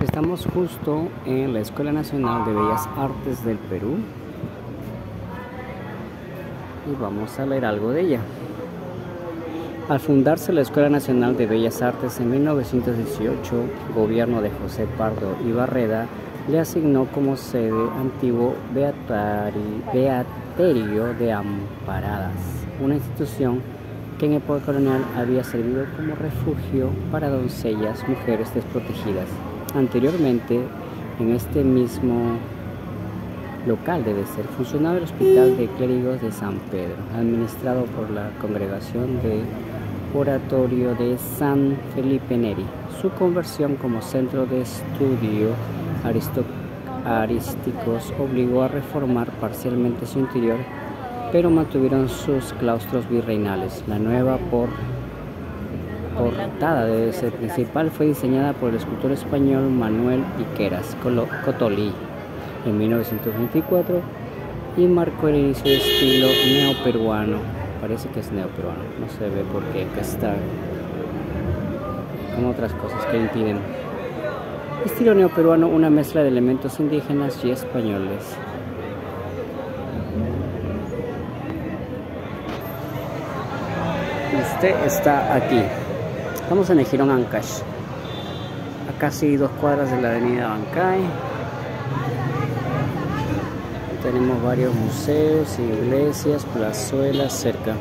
Estamos justo en la Escuela Nacional de Bellas Artes del Perú y vamos a leer algo de ella. Al fundarse la Escuela Nacional de Bellas Artes en 1918, gobierno de José Pardo y Barreda le asignó como sede antiguo Beaterio de Amparadas, una institución que en época colonial había servido como refugio para doncellas, mujeres desprotegidas. Anteriormente, en este mismo local debe ser, funcionaba el Hospital de Clérigos de San Pedro, administrado por la Congregación de Oratorio de San Felipe Neri. Su conversión como centro de estudio arísticos obligó a reformar parcialmente su interior, pero mantuvieron sus claustros virreinales. La nueva por portada de ser principal fue diseñada por el escultor español Manuel Iqueras Cotolí en 1924 y marcó el inicio de estilo neoperuano. Parece que es neoperuano, no se ve por qué, está como otras cosas que impiden. Estilo neoperuano, una mezcla de elementos indígenas y españoles. Este está aquí. Estamos en el Girón Ancash. A casi dos cuadras de la avenida Bancay. Tenemos varios museos, iglesias, plazuelas cerca.